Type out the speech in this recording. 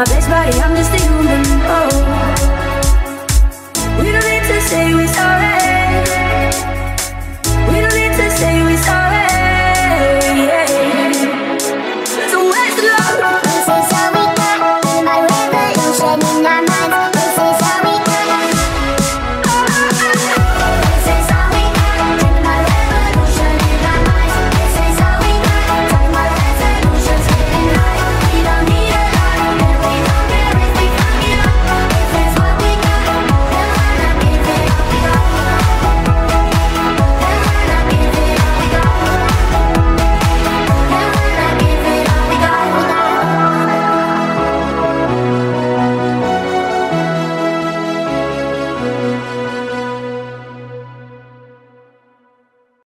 my best buddy, I'm just a human. Oh, we don't need to say we're sorry.